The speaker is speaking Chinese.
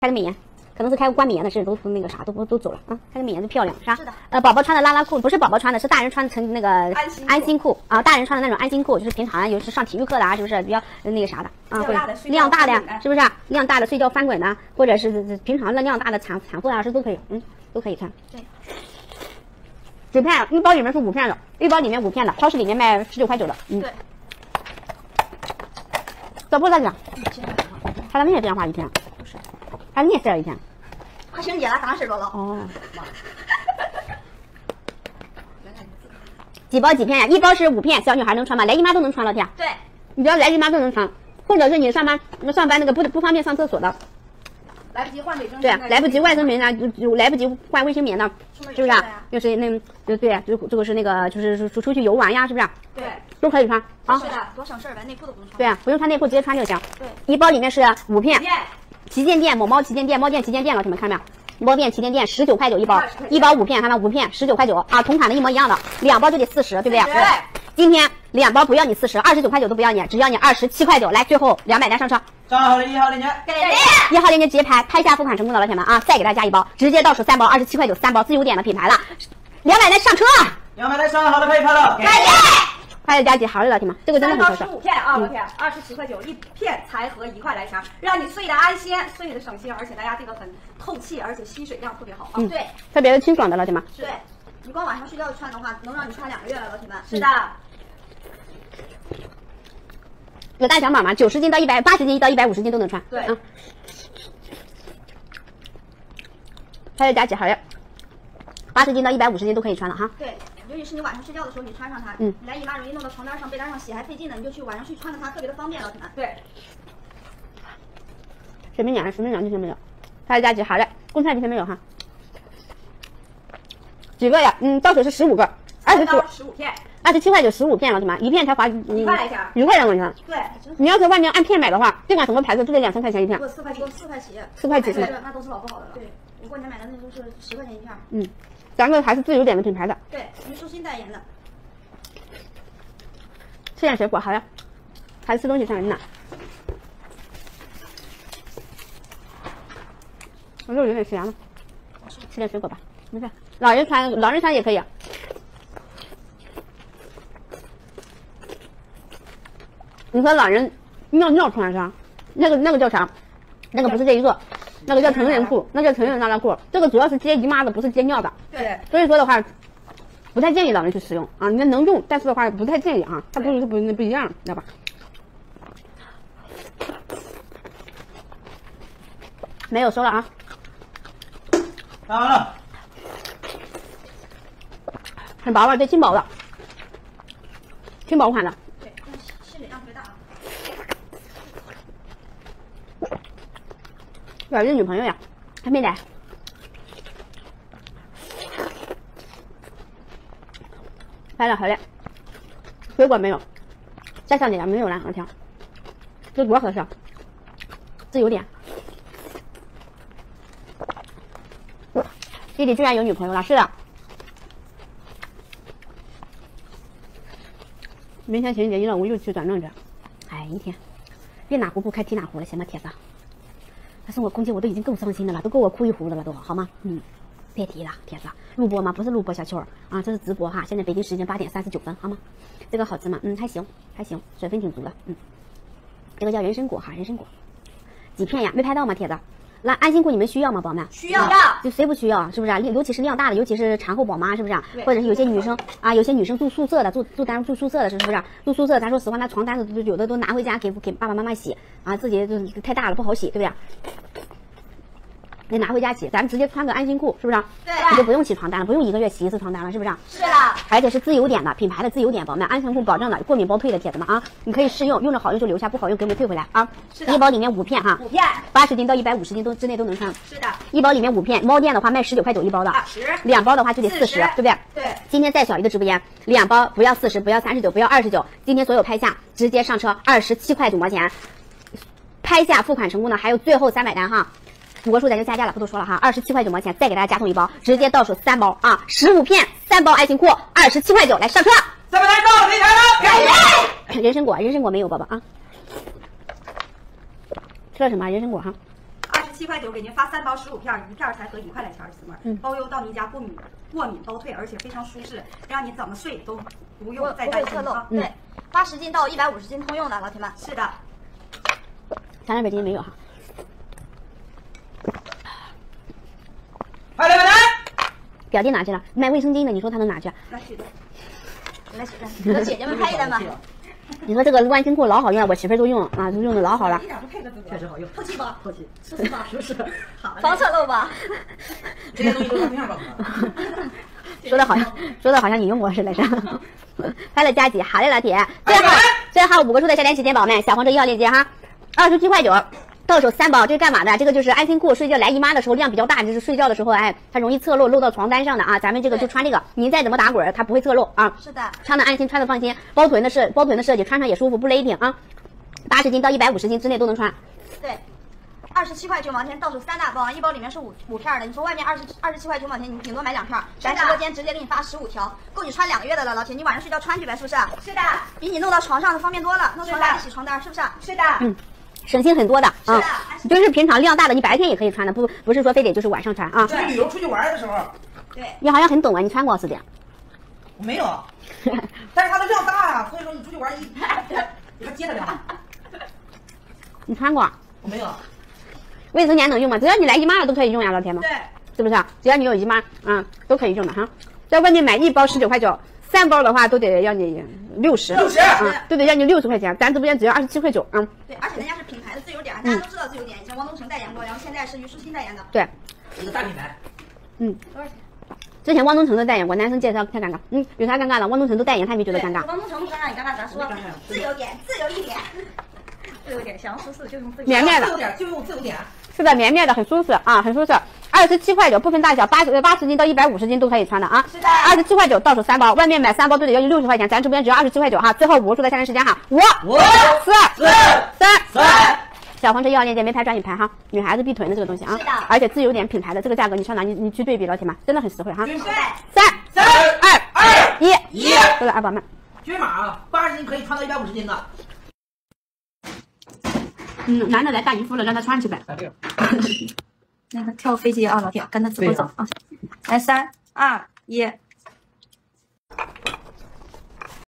开的美颜，可能是开个关美颜的，事都那个啥，都都走了啊。开个美颜就漂亮，是吧？是的。呃，宝宝穿的拉拉裤不是宝宝穿的，是大人穿成那个安心裤安心裤啊，大人穿的那种安心裤，就是平常有时上体育课的啊，是不是比较呃那个啥的啊？或者量大的是不是啊？量大的睡觉翻滚的，或者是平常的量大的产产妇啊，是都可以，嗯，都可以穿。对。几片？一包里面是五片的，一包里面五片的，超市里面卖十九块九的，嗯。对，小布再讲，嗯现在很好它的面变化一天，不是，它的面色一天。快情人节了，当时了了。哦。几包几片呀？一包是五片，小女孩能穿吗？来姨妈都能穿了，天。对，你只要来姨妈都能穿，或者是你上班上班那个不不方便上厕所的，来不及换卫生对，来不及外生棉的，就就来不及换卫生棉的，是不是啊？就是那就对，就这个是那个就是出出去游玩呀，是不是啊？对，都可以穿啊是。的，多省事儿，连内裤都不用穿。对啊，不用穿内裤，直接穿就行。对，一包里面是五片，耶，旗舰店某猫旗舰店猫店旗舰店，老铁们看到没有？猫店旗舰店十九块九一包20块，钱一包五片，看到五片十九块九啊，同款的一模一样的，两包就得四十，对不对？对今天两包不要你四十，二十九块九都不要你，只要你二十七块九。来，最后两百单上车，账号的一号链接，给力！一号链接直接拍，拍下付款成功的老铁们啊，再给大家加一包，直接倒数三包，二十七块九三包，自由点的品牌了，两百单上车，两百单上好的可以拍了。给力！还有加几毫的老铁们，这个真的三很合适。包十五片啊，老铁，二十七块九一片，才合一块来钱，让你睡得安心，睡得省心，而且大家这个很透气，而且吸水量特别好啊。嗯对，特别的清爽的老铁们，对，你光晚上睡觉穿的话，能让你穿两个月了，老铁们。是的，有大小码吗？九十斤到一百八十斤到一百五十斤都能穿。对啊。还有加几毫的，八十斤到一百五十斤都可以穿了哈。对，尤其是你晚上睡觉的时候，你穿上它，嗯你来姨妈容易弄到床单上、被单上洗还费劲呢，你就去晚上去穿着它，特别的方便，老铁们。对，水明两，水明两这些没有，还有加几好嘞，贡菜今天没有哈。几个呀？嗯，到手是十五个，二十九三包，十五片，二十七块九十五片，老铁们，一片才划嗯一块来钱一块钱我你看。对，你要在外面按片买的话，别管什么牌子，都得两三块钱一片不。四块几，四块起，四块几是吧那都是老不好的了。对，我过年买的那都是十块钱一片。嗯，咱们还是自由点的品牌的，对，虞书欣代言的。吃点水果好呀，还是吃东西上人呢。我肉有点咸了，吃点水果吧，没事。老人穿，老人穿也可以。啊你说老人尿尿穿啥？那个那个叫啥？那个不是这一个，那个叫成人裤，那叫成人拉拉裤。这个主要是接姨妈的，不是接尿的。对，所以说的话，不太建议老人去使用啊。你能用，但是的话不太建议啊，它不是不不一样，知道吧？没有收了啊，打完了，很薄了，这，轻薄的，轻薄款的。对，但是吸水量特别大啊。老人女朋友呀，还没来。拍了好嘞，水果没有，再上点没有了，我天，这多合适，啊，自由点。弟弟居然有女朋友了，是的。明天情人节一了，我又去转正去。哎，一天，别哪壶不开提哪壶了，行吗，铁子？他送我空气，我都已经够伤心的了，都够我哭一壶的了，都好吗？嗯，别提了，铁子。录播吗？不是录播，小秋儿啊，这是直播哈。现在北京时间八点三十九分，好吗？这个好吃吗？嗯，还行，还行，水分挺足的。嗯，这个叫人参果哈，人参果，几片呀？没拍到吗，铁子？那安心裤你们需要吗，宝们？需要啊就谁不需要啊？是不是啊？尤其是量大的，尤其是产后宝妈，是不是啊？或者是有些女生啊，有些女生住宿舍的，住住单住宿舍的，是不是啊？住宿舍，咱说实话，那床单子都有的都拿回家给给爸爸妈妈洗啊，自己就太大了不好洗，对不对？得拿回家洗，咱们直接穿个安心裤，是不是啊？对你就不用洗床单了，不用一个月洗一次床单了，是不是啊？是的，而且是自由点的品牌的自由点宝们，安全裤保证的，过敏包退的，铁子们啊，你可以试用，用着好用就留下，不好用给我们退回来啊。是的一包里面五片哈，五片，八十斤到一百五十斤都之内都能穿。是的，一包里面五片，猫店的话卖十九块九一包的，二十，两包的话就得四十，对不对？对，今天在小鱼的直播间，两包不要四十，不要三十九，不要二十九，今天所有拍下直接上车二十七块九毛钱，拍下付款成功的还有最后三百单哈。主播数咱就下架了，不多说了哈，二十七块九毛钱，再给大家加送一包，直接到手三包啊，十五片，三包爱心裤，二十七块九，来上车。三百单到，可以开了。人参果，人参果没有宝宝啊？吃了什么？人参果哈，二十七块九给您发三包十五片，一片才合一块来钱儿，姊妹儿嗯。包邮到您家过敏过敏包退，而且非常舒适，让你怎么睡都不不用再担心啊。。对，八十斤到一百五十斤通用的，老铁们。是的，咱这北京没有哈。快来买单！表弟哪去了？卖卫生巾的，你说他能哪去？那去的。来，姐姐，和姐姐们拍一单吧。你说这个万金裤老好用了，我媳妇儿都用啊，都用的老好了一。点不配合，确实好用，透气吧？透气，舒适吧？舒适。好。防侧漏吧。这些东西都照片吧？说的好像 说的好像你用过似的，是吧？拍了加几，好嘞，老铁。最后最后五个数的下单时间宝们，小黄车一号链接哈，二十七块九。到手三包，这是干嘛的？这个就是安心裤，睡觉来姨妈的时候量比较大，就是睡觉的时候，哎，它容易侧漏，漏到床单上的啊。咱们这个就穿这个，您再怎么打滚，它不会侧漏啊。是的，穿的安心，穿的放心，包臀的设包臀的设计，穿上也舒服，不勒挺啊。八十斤到一百五十斤之内都能穿。对。二十七块九毛钱到手三大包，一包里面是五五片的。你从外面二十二十七块九毛钱，你顶多买两片，咱直播间直接给你发十五条，够你穿两个月的了，老铁。你晚上睡觉穿去呗，是不是？是的，比你弄到床上的方便多了，弄床单洗床单，是不是？是的。嗯，省心很多的啊。就是平常量大的，你白天也可以穿的，不不是说非得就是晚上穿啊。出去旅游、出去玩的时候，对，你好像很懂啊，你穿过似的。我没有，但是它的量大啊，所以说你出去玩一，你还接得了？你穿过？我没有，未成年能用吗？只要你来姨妈了都可以用呀，老铁们，对，是不是？只要你有姨妈，嗯，都可以用的哈。在外面买一包十九块九，三包的话都得要你六十，六十嗯，都得要你六十块钱。咱直播间只要二十七块九，嗯，对，而且人家是品牌的自由点，大家都知道自由点，以前王东城代言过，然后现在是虞书欣代言的。对，一个大品牌，嗯。多少钱？之前汪东城都代言过，男生介绍太尴尬，嗯，有啥尴尬的？汪东城都代言，他也没觉得尴尬。汪东城不尴尬，你尴尬啥？说自由点，自由一点。自由点，想要舒适就用自由。绵绵的自由点就用自由点，是的，绵绵的，很舒适啊，很舒适。二十七块九，不分大小，八十八十斤到一百五十斤都可以穿的啊。是的二十七块九到手三包，外面买三包都得要六十块钱，咱直播间只要二十七块九哈。最后五个数的下单时间哈，五、五、四、四、三、三。小黄车一号链接没拍抓紧拍哈，女孩子必囤的这个东西啊而且自由点品牌的这个价格，你上哪你你去对比老铁们，真的很实惠哈。均对，三、三、二、二、一，一，都是二宝们。均码啊，八十斤可以穿到一百五十斤的。嗯，男的来大姨夫了，让他穿去呗。那个跳飞机啊，老铁，跟着直播走啊！来，三二一，